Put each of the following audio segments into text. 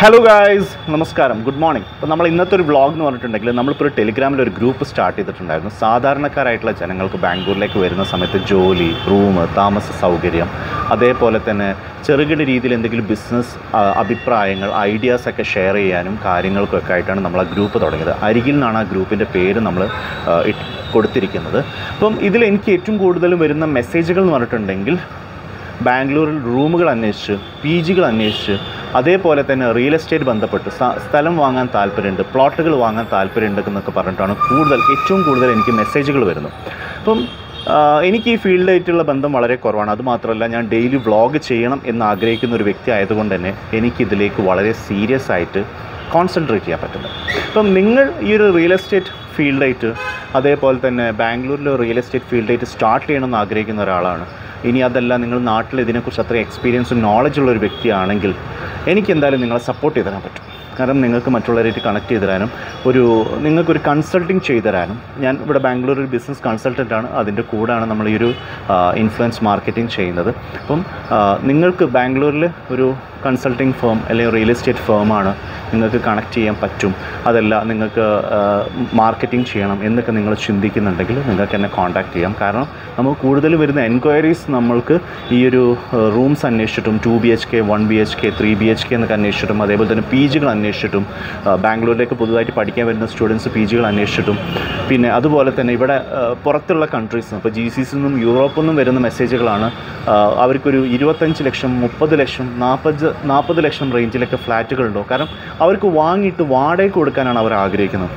Hello guys നമസ്കാരം. Good morning അപ്പോൾ നമ്മൾ ഇന്നത്തെ ഒരു വ്ളോഗ് എന്ന് പറഞ്ഞിട്ടുണ്ടെങ്കിൽ നമ്മളിപ്പോൾ ഒരു ടെലിഗ്രാമിൽ ഒരു ഗ്രൂപ്പ് സ്റ്റാർട്ട് ചെയ്തിട്ടുണ്ടായിരുന്നു. സാധാരണക്കാരായിട്ടുള്ള ജനങ്ങൾക്ക് ബാംഗ്ലൂരിലേക്ക് വരുന്ന സമയത്ത് ജോലി റൂം താമസ സൗകര്യം അതേപോലെ തന്നെ ചെറുകിട രീതിയിൽ എന്തെങ്കിലും ബിസിനസ് അഭിപ്രായങ്ങൾ ഐഡിയാസൊക്കെ ഷെയർ ചെയ്യാനും കാര്യങ്ങൾക്കൊക്കെ ആയിട്ടാണ് നമ്മൾ ആ ഗ്രൂപ്പ് തുടങ്ങിയത്. അരികിൽ നിന്നാണ് ആ ഗ്രൂപ്പിന്റെ പേര് നമ്മൾ കൊടുത്തിരിക്കുന്നത്. അപ്പം ഇതിൽ എനിക്ക് ഏറ്റവും കൂടുതൽ വരുന്ന മെസ്സേജുകൾ എന്ന് പറഞ്ഞിട്ടുണ്ടെങ്കിൽ ബാംഗ്ലൂരിൽ റൂമുകൾ അന്വേഷിച്ച് പി ജികൾ അന്വേഷിച്ച് അതേപോലെ തന്നെ റിയൽ എസ്റ്റേറ്റ് ബന്ധപ്പെട്ട് സ്ഥലം വാങ്ങാൻ താല്പര്യമുണ്ട് പ്ലോട്ടുകൾ വാങ്ങാൻ താല്പര്യമുണ്ട് എന്നൊക്കെ പറഞ്ഞിട്ടാണ് കൂടുതൽ ഏറ്റവും കൂടുതൽ എനിക്ക് മെസ്സേജുകൾ വരുന്നു അപ്പം എനിക്ക് ഈ ഫീൽഡായിട്ടുള്ള ബന്ധം വളരെ കുറവാണ്. അതുമാത്രമല്ല ഞാൻ ഡെയിലി വ്ളോഗ് ചെയ്യണം എന്ന് ആഗ്രഹിക്കുന്ന ഒരു വ്യക്തി ആയതുകൊണ്ട് തന്നെ എനിക്കിതിലേക്ക് വളരെ സീരിയസ് ആയിട്ട് കോൺസെൻട്രേറ്റ് ചെയ്യാൻ പറ്റുന്നത് അപ്പം നിങ്ങൾ ഈ ഒരു റിയൽ എസ്റ്റേറ്റ് ഫീൽഡായിട്ട് അതേപോലെ തന്നെ ബാംഗ്ലൂരിൽ റിയൽ എസ്റ്റേറ്റ് ഫീൽഡായിട്ട് സ്റ്റാർട്ട് ചെയ്യണമെന്ന് ആഗ്രഹിക്കുന്ന ഒരാളാണ്. ഇനി അതല്ല നിങ്ങൾ നാട്ടിൽ ഇതിനെക്കുറിച്ച് അത്ര എക്സ്പീരിയൻസും നോളജുള്ള ഒരു വ്യക്തിയാണെങ്കിൽ എനിക്ക് എന്തായാലും നിങ്ങളെ സപ്പോർട്ട് ചെയ്തു തരാൻ പറ്റും. കാരണം നിങ്ങൾക്ക് മറ്റുള്ളവരായിട്ട് കണക്ട് ചെയ്ത് തരാനും ഒരു നിങ്ങൾക്കൊരു കൺസൾട്ടിങ് ചെയ്ത് തരാനും. ഞാൻ ഇവിടെ ബാംഗ്ലൂർ ഒരു ബിസിനസ് കൺസൾട്ടന്റാണ് അതിന്റെ കൂടെയാണ് നമ്മൾ ഈ ഒരു ഇൻഫ്ലുവൻസ് മാർക്കറ്റിംഗ് ചെയ്യുന്നത്. അപ്പം നിങ്ങൾക്ക് ബാംഗ്ലൂരിൽ ഒരു കൺസൾട്ടിങ് ഫേം അല്ലെങ്കിൽ റിയൽ എസ്റ്റേറ്റ് ഫേമാണ് നിങ്ങൾക്ക് കണക്ട് ചെയ്യാൻ പറ്റും. അതല്ല നിങ്ങൾക്ക് മാർക്കറ്റിംഗ് ചെയ്യണം എന്നൊക്കെ നിങ്ങൾ ചിന്തിക്കുന്നുണ്ടെങ്കിൽ നിങ്ങൾക്ക് എന്നെ കോൺടാക്ട് ചെയ്യാം. കാരണം നമുക്ക് കൂടുതൽ വരുന്ന എൻക്വയറീസ് നമ്മൾക്ക് ഈ ഒരു rooms അന്വേഷിച്ചിട്ടും two B H K one B H K three B H K എന്നൊക്കെ അന്വേഷിച്ചിട്ടും അതേപോലെ തന്നെ പി ജികൾ അന്വേഷിച്ചിട്ടും ബാംഗ്ലൂരിലേക്ക് പുതുതായിട്ട് പഠിക്കാൻ വരുന്ന സ്റ്റുഡൻസ് പി ജികൾ അന്വേഷിച്ചിട്ടും പിന്നെ അതുപോലെ തന്നെ ഇവിടെ പുറത്തുള്ള കൺട്രീസ് ഇപ്പോൾ ജി സി നിന്നും യൂറോപ്പിൽ നിന്നും വരുന്ന മെസ്സേജുകളാണ് അവർക്കൊരു ഇരുപത്തഞ്ച് ലക്ഷം മുപ്പത് ലക്ഷം നാൽപ്പത് നാൽപ്പത് ലക്ഷം റേഞ്ചിലൊക്കെ ഫ്ലാറ്റുകളുണ്ടോ കാരണം അവർക്ക് വാങ്ങിയിട്ട് വാടകയ്ക്ക് കൊടുക്കാനാണ് അവർ ആഗ്രഹിക്കുന്നത്.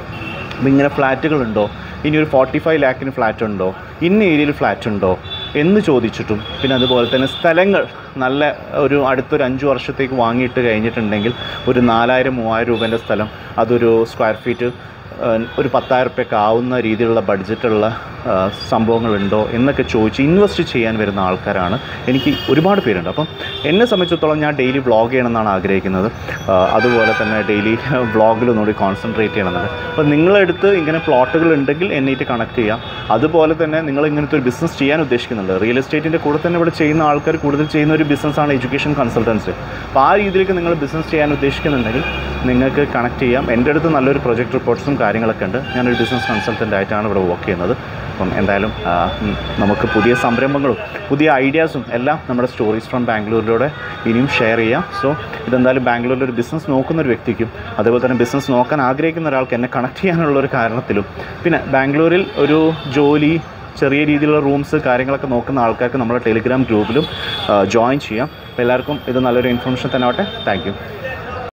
അപ്പം ഇങ്ങനെ ഫ്ലാറ്റുകളുണ്ടോ? ഇനി ഒരു ഫോർട്ടി ഫൈവ് ലാക്കിന് ഫ്ലാറ്റ് ഉണ്ടോ ഇന്ന ഏരിയയിൽ ഫ്ലാറ്റ് ഉണ്ടോ എന്ന് ചോദിച്ചിട്ടും പിന്നെ അതുപോലെ തന്നെ സ്ഥലങ്ങൾ നല്ല ഒരു അടുത്തൊരു അഞ്ച് വർഷത്തേക്ക് വാങ്ങിയിട്ട് കഴിഞ്ഞിട്ടുണ്ടെങ്കിൽ ഒരു നാലായിരം മൂവായിരം രൂപേന്റെ സ്ഥലം അതൊരു സ്ക്വയർ ഫീറ്റ് ഒരു പത്തായിരം റുപ്യൊക്കെ ആവുന്ന രീതിയിലുള്ള ബഡ്ജറ്റുള്ള സംഭവങ്ങളുണ്ടോ എന്നൊക്കെ ചോദിച്ച് ഇൻവെസ്റ്റ് ചെയ്യാൻ വരുന്ന ആൾക്കാരാണ്. എനിക്ക് ഒരുപാട് പേരുണ്ട്. അപ്പം എന്നെ സംബന്ധിച്ചിടത്തോളം ഞാൻ ഡെയിലി വ്ളോഗ് ചെയ്യണമെന്നാണ് ആഗ്രഹിക്കുന്നത്. അതുപോലെ തന്നെ ഡെയിലി വ്ളോഗിൽ ഒന്നുകൂടി കോൺസെൻട്രേറ്റ് ചെയ്യണമെന്നാണ് അപ്പം നിങ്ങളെടുത്ത് ഇങ്ങനെ പ്ലോട്ടുകൾ ഉണ്ടെങ്കിൽ എന്നായിട്ട് കണക്ട് ചെയ്യാം. അതുപോലെ തന്നെ നിങ്ങൾ ഇങ്ങനത്തെ ഒരു ബിസിനസ് ചെയ്യാൻ ഉദ്ദേശിക്കുന്നുണ്ട്. റിയൽ എസ്റ്റേറ്റിന്റെ കൂടെ തന്നെ ഇവിടെ ചെയ്യുന്ന ആൾക്കാർ കൂടുതൽ ചെയ്യുന്ന ഒരു ബിസിനസ്സാണ് എഡ്യൂക്കേഷൻ കൺസൾട്ടൻസി. അപ്പോൾ ആ രീതിയിലേക്ക് നിങ്ങൾ ബിസിനസ് ചെയ്യാൻ ഉദ്ദേശിക്കുന്നുണ്ടെങ്കിൽ നിങ്ങൾക്ക് കണക്ട് ചെയ്യാം. എന്റെ അടുത്ത് നല്ലൊരു പ്രൊജക്ട് റിപ്പോർട്ട്സും കാര്യങ്ങളൊക്കെ ഉണ്ട്. ഞാനൊരു ബിസിനസ് കൺസൾട്ടന്റ് ആയിട്ടാണ് ഇവിടെ വർക്ക് ചെയ്യുന്നത്. അപ്പം എന്തായാലും നമുക്ക് പുതിയ സംരംഭങ്ങളും പുതിയ ഐഡിയാസും എല്ലാം നമ്മുടെ സ്റ്റോറീസ് ഫ്രം ബാംഗ്ലൂരിലൂടെ ഇനിയും ഷെയർ ചെയ്യാം. സോ ഇതെന്തായാലും ബാംഗ്ലൂരിൽ ഒരു ബിസിനസ് നോക്കുന്ന ഒരു വ്യക്തിക്കും അതുപോലെ തന്നെ ബിസിനസ് നോക്കാൻ ആഗ്രഹിക്കുന്ന ഒരാൾക്ക് എന്നെ കണക്ട് ചെയ്യാനുള്ള ഒരു കാരണത്തിലും പിന്നെ ബാംഗ്ലൂരിൽ ഒരു ജോലി ചെറിയ രീതിയിലുള്ള റൂംസ് കാര്യങ്ങളൊക്കെ നോക്കുന്ന ആൾക്കാർക്ക് നമ്മുടെ ടെലിഗ്രാം ഗ്രൂപ്പിലും ജോയിൻ ചെയ്യാം. അപ്പോൾ എല്ലാവർക്കും ഇത് നല്ലൊരു ഇൻഫർമേഷൻ തന്നെ ആവട്ടെ താങ്ക്